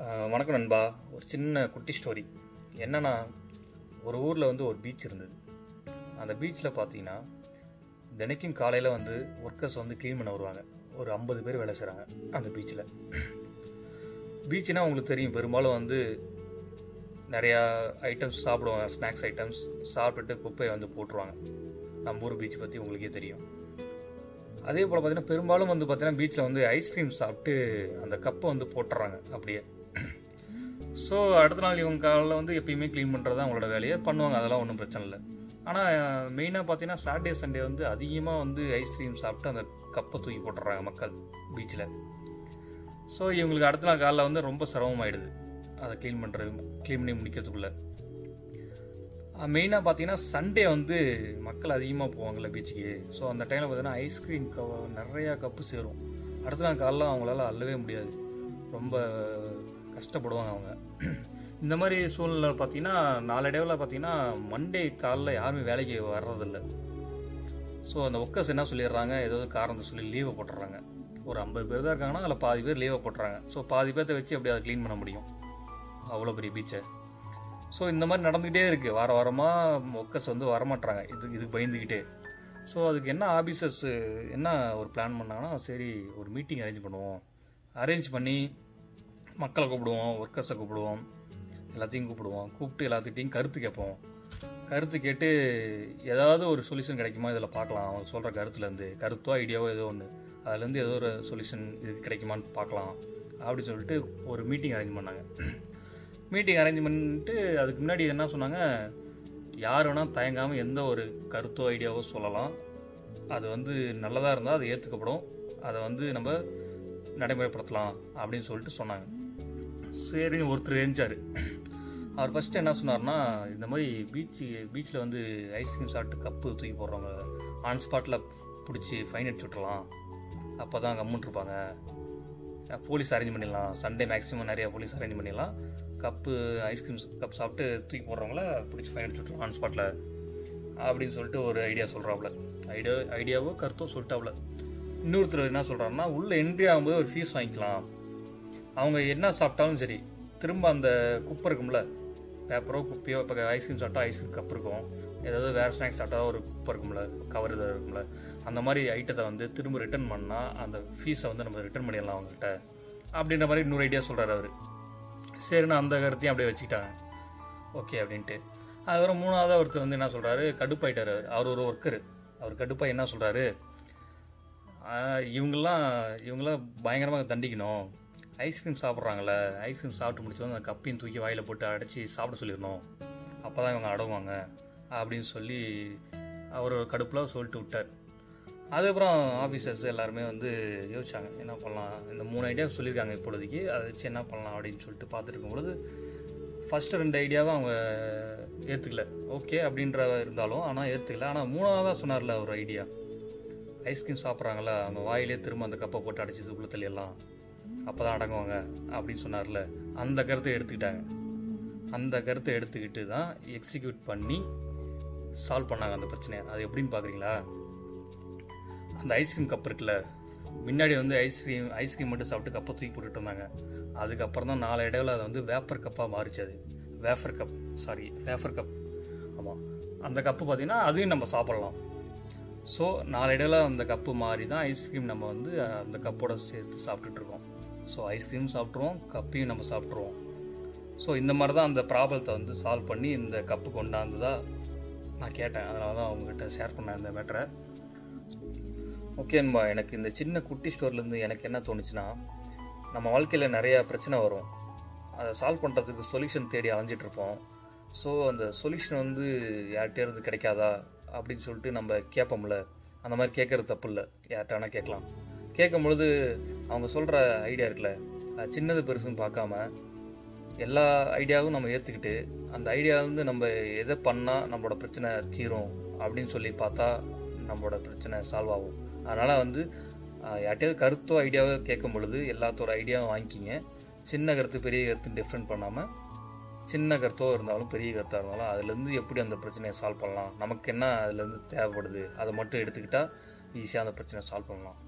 வணக்கம் நண்பா. ஒரு சின்ன குட்டி ஸ்டோரி என்னன்னா ஒரு ஊரில் வந்து ஒரு பீச் இருந்தது. அந்த பீச்சில் பார்த்தீங்கன்னா தினைக்கும் காலையில் வந்து ஒர்க்கர்ஸ் வந்து க்ளீன் பண்ண வருவாங்க. ஒரு ஐம்பது பேர் வேலை செய்கிறாங்க அந்த பீச்சில் பீச்சுனா உங்களுக்கு தெரியும் பெரும்பாலும் வந்து நிறையா ஐட்டம்ஸ் சாப்பிடுவாங்க. ஸ்நாக்ஸ் ஐட்டம்ஸ் சாப்பிட்டுட்டு குப்பையை வந்து போட்டுருவாங்க. நம்ம ஊர் பீச் பற்றி உங்களுக்கே தெரியும். அதே போல் பார்த்தீங்கன்னா பெரும்பாலும் வந்து பார்த்தீங்கன்னா பீச்சில் வந்து ஐஸ்கிரீம் சாப்பிட்டு அந்த கப்பை வந்து போட்டுறாங்க அப்படியே. ஸோ அடுத்த நாள் இவங்க காலையில் வந்து எப்பயுமே க்ளீன் பண்ணுறது தான் அவங்களோட வேலையை. பண்ணுவாங்க அதெல்லாம் ஒன்றும் பிரச்சனை இல்லை. ஆனால் மெயினாக பார்த்தீங்கன்னா சாட்டர்டே சண்டே வந்து அதிகமாக வந்து ஐஸ்கிரீம் சாப்பிட்டு அந்த கப்பை தூக்கி போட்டுறாங்க மக்கள் பீச்சில் ஸோ இவங்களுக்கு அடுத்த நாள் காலைல வந்து ரொம்ப சிரமமாயிடுது. அதை க்ளீன் பண்ணுறது க்ளீன் பண்ணி முடிக்கிறதுக்குள்ள. மெயினாக பார்த்தீங்கன்னா சண்டே வந்து மக்கள் அதிகமாக போவாங்கள்ல பீச்சுக்கு ஸோ அந்த டைமில் பார்த்தீங்கன்னா ஐஸ்கிரீம் க நிறையா கப்பு சேரும். அடுத்த நாள் காலைல அவங்களால அள்ளவே முடியாது. ரொம்ப கஷ்டப்படுவாங்க அவங்க. இந்த மாதிரி சூழ்நிலை பார்த்தீங்கன்னா நாளடைவில் பார்த்தீங்கன்னா மண்டே காலைல யாருமே வேலைக்கு வர்றதில்ல. ஸோ அந்த ஒர்க்கர்ஸ் என்ன சொல்லிடுறாங்க? ஏதாவது காரணத்தை சொல்லி லீவை போட்டுறாங்க. ஒரு ஐம்பது பேர் தான் இருக்காங்கன்னா அதில் பாதி பேர் லீவை போட்டுறாங்க. ஸோ பாதி பேர்த்த வச்சு அப்படி அதை க்ளீன் பண்ண முடியும்? அவ்வளோ பெரிய பீச்சை ஸோ இந்த மாதிரி நடந்துக்கிட்டே இருக்குது வார வாரமாக ஒர்க்கர்ஸ் வந்து வரமாட்டாங்க இது இதுக்கு பயந்துக்கிட்டே ஸோ அதுக்கு என்ன ஆஃபீஸர்ஸ் என்ன ஒரு பிளான் பண்ணாங்கன்னா சரி ஒரு மீட்டிங் அரேஞ்ச் பண்ணுவோம். அரேஞ்ச் பண்ணி மக்களை கூப்பிடுவோம் ஒர்க்கர்ஸை கூப்பிடுவோம் எல்லாத்தையும் கூப்பிடுவோம். கூப்பிட்டு எல்லாத்துக்கிட்டையும் கருத்து கேட்போம். கருத்து கேட்டு ஏதாவது ஒரு சொல்யூஷன் கிடைக்குமா இதில் பார்க்கலாம். அவங்க சொல்கிற கருத்துலேருந்து கருத்தோ ஐடியாவோ ஏதோ ஒன்று அதுலேருந்து ஏதோ ஒரு சொல்யூஷன் இது கிடைக்குமான்னு பார்க்கலாம். அப்படின்னு சொல்லிட்டு ஒரு மீட்டிங் அரேஞ்ச் பண்ணாங்க. மீட்டிங் அரேஞ்ச் பண்ணிட்டு அதுக்கு முன்னாடி என்ன சொன்னாங்க? யார் வேணால் தயங்காமல் எந்த ஒரு கருத்தோ ஐடியாவோ சொல்லலாம். அது வந்து நல்லதாக இருந்தால் அது ஏற்றுக்கப்படும் அதை வந்து நம்ம நடைமுறைப்படுத்தலாம் அப்படின்னு சொல்லிட்டு சொன்னாங்க. சரின்னு ஒருத்தர் எழுந்தார் அவர் ஃபஸ்ட்டு என்ன சொன்னார்னா இந்த மாதிரி பீச்சு பீச்சில் வந்து ஐஸ்கிரீம் சாப்பிட்டு கப்பு தூக்கி போடுறவங்க ஆன் ஸ்பாட்டில் பிடிச்சி ஃபைன் அடிச்சு விட்றலாம் அப்போ தான் கம்முன்னு இருப்பாங்க. போலீஸ் அரேஞ்ச் பண்ணிடலாம். சண்டே மேக்ஸிமம் நிறையா போலீஸ் அரேஞ்ச் பண்ணிடலாம். கப்பு ஐஸ்கிரீம் கப் சாப்பிட்டு தூக்கி போடுறவங்கள பிடிச்சி ஃபைன் அடிச்சு விட்ருவோம் ஆன் ஸ்பாட்டில் அப்படின்னு சொல்லிட்டு ஒரு ஐடியா சொல்கிறாப்புல ஐடியா ஐடியாவோ கருத்தோ சொல்லிட்டாப்புல. இன்னொருத்தர் என்ன சொல்கிறாருன்னா உள்ளே என்ட்ரி ஆகும்போது ஒரு ஃபீஸ் வாங்கிக்கலாம். அவங்க என்ன சாப்பிட்டாலும் சரி திரும்ப அந்த குப்பை இருக்கும்ல பேப்பரோ குப்பையோ இப்போ ஐஸ்கிரீம் சாப்பிட்டா ஐஸ்கிரீம் கப் இருக்கும். ஏதாவது வேறு ஸ்நாக்ஸ் சாப்பிட்டா ஒரு குப்பை இருக்கும்ல கவர் ஏதாவது இருக்கும்ல. அந்த மாதிரி ஐட்டத்தை வந்து திரும்ப ரிட்டர்ன் பண்ணால் அந்த ஃபீஸை வந்து நம்ம ரிட்டர்ன் பண்ணிடலாம் அவங்ககிட்ட. அப்படின்ற மாதிரி இன்னொரு ஐடியா சொல்கிறார் அவர். சரின்னு அந்த கருத்தையும் அப்படியே வச்சுக்கிட்டாங்க. ஓகே அப்படின்ட்டு. அதுக்கப்புறம் மூணாவது ஒருத்தர் வந்து என்ன சொல்கிறாரு கடுப்பாயிட்டார் அவர். அவர் ஒரு ஒர்க்கர் அவர் கடுப்பாக என்ன சொல்கிறாரு இவங்கெல்லாம் இவங்களாம் பயங்கரமாக தண்டிக்கணும். ஐஸ்கிரீம் சாப்பிட்றாங்களே ஐஸ்கிரீம் சாப்பிட்டு முடிச்சவங்க அந்த கப்பையும் தூக்கி வாயில் போட்டு அடைச்சி சாப்பிட சொல்லிடணும். அப்போ தான் இவங்க அடங்குவாங்க அப்படின்னு சொல்லி அவர் ஒரு கடுப்பில் சொல்லிட்டு விட்டார். அதுக்கப்புறம் ஆஃபீஸர்ஸ் எல்லாருமே வந்து யோசிச்சாங்க என்ன பண்ணலாம்? இந்த மூணு ஐடியா சொல்லியிருக்காங்க இப்பொழுதைக்கு அதை வச்சு என்ன பண்ணலாம் அப்படின்னு சொல்லிட்டு பார்த்துருக்கும் பொழுது ஃபஸ்ட்டு ரெண்டு ஐடியாவும் அவங்க ஏற்றுக்கல ஓகே அப்படின்ற இருந்தாலும் ஆனால் ஏற்றுக்கல ஆனால் மூணாவதாக சொன்னார்ல ஒரு ஐடியா ஐஸ்கிரீம் சாப்பிட்றாங்களா? அவங்க வாயிலே திரும்ப அந்த கப்பை போட்டு அடிச்சு உள்ள தள்ளிடலாம். அப்போ தான் அடங்குவாங்க அப்படின்னு சொன்னார்ல. அந்த கருத்தை எடுத்துக்கிட்டாங்க. அந்த கருத்தை எடுத்துக்கிட்டு தான் எக்ஸிக்யூட் பண்ணி சால்வ் பண்ணாங்க அந்த பிரச்சனையை. அது எப்படின்னு பார்க்குறீங்களா அந்த ஐஸ்கிரீம் கப் இருக்குல்ல முன்னாடி வந்து ஐஸ்கிரீம் ஐஸ்கிரீம் மட்டும் சாப்பிட்டு கப்பை தூக்கி போட்டுட்டு இருந்தாங்க. அதுக்கப்புறம் தான் நாலு இடையில அது வந்து வேப்பர் கப்பாக மாறிச்சு அது. Wafer cup sorry wafer cup ஆமாம் அந்த கப்பு பார்த்தீங்கன்னா அதையும் நம்ம சாப்பிட்லாம். ஸோ நாலு இடையில அந்த கப்பு மாறி தான் ஐஸ்கிரீம் நம்ம வந்து அந்த கப்போட சேர்த்து சாப்பிட்டுட்டு இருக்கோம். ஸோ ஐஸ்கிரீம் சாப்பிட்ருவோம் கப்பையும் நம்ம சாப்பிட்ருவோம் ஸோ இந்த மாதிரி தான் அந்த ப்ராப்ளத்தை வந்து சால்வ் பண்ணி இந்த கப்பு கொண்டாந்துதா நான் கேட்டேன். அதனால தான் அவங்ககிட்ட ஷேர் பண்ணேன் இந்த மேட்டரை ஓகேன்பா எனக்கு இந்த சின்ன குட்டி ஸ்டோர்லேருந்து எனக்கு என்ன தோணுச்சுன்னா நம்ம வாழ்க்கையில் நிறையா பிரச்சனை வரும். அதை சால்வ் பண்ணுறதுக்கு சொல்யூஷன் தேடி அலைஞ்சிட்ருப்போம் ஸோ அந்த சொல்யூஷன் வந்து யார்கிட்டே இருந்து கிடைக்காதா? அப்படின்னு சொல்லிட்டு நம்ம கேட்போம்ல. அந்த மாதிரி கேட்குறது தப்பு இல்லை. யார்கிட்ட வேணால் கேட்கலாம். கேட்கும் பொழுது அவங்க சொல்கிற ஐடியா இருக்குல்ல சின்னது பெருசுன்னு பார்க்காம எல்லா ஐடியாவும் நம்ம ஏற்றுக்கிட்டு அந்த ஐடியாவிலேருந்து நம்ம எதை பண்ணால் நம்மளோட பிரச்சனை தீரும் அப்படின்னு சொல்லி பார்த்தா நம்மளோட பிரச்சனை சால்வ் ஆகும். அதனால் வந்து யார்கிட்டயாவது கருத்தோ ஐடியாவோ கேட்கும் பொழுது எல்லாத்தோட ஐடியாவும் வாங்கிக்கிங்க. சின்ன கருத்து பெரிய கருத்து டிஃப்ரெண்ட் பண்ணாமல் சின்ன கருத்தோ இருந்தாலும் பெரிய கருத்தாக இருந்தாலும் அதுலேருந்து எப்படி அந்த பிரச்சனையை சால்வ் பண்ணலாம்? நமக்கு என்ன அதுலேருந்து தேவைப்படுது? அதை மட்டும் எடுத்துக்கிட்டால் ஈஸியாக அந்த பிரச்சனையை சால்வ் பண்ணலாம்.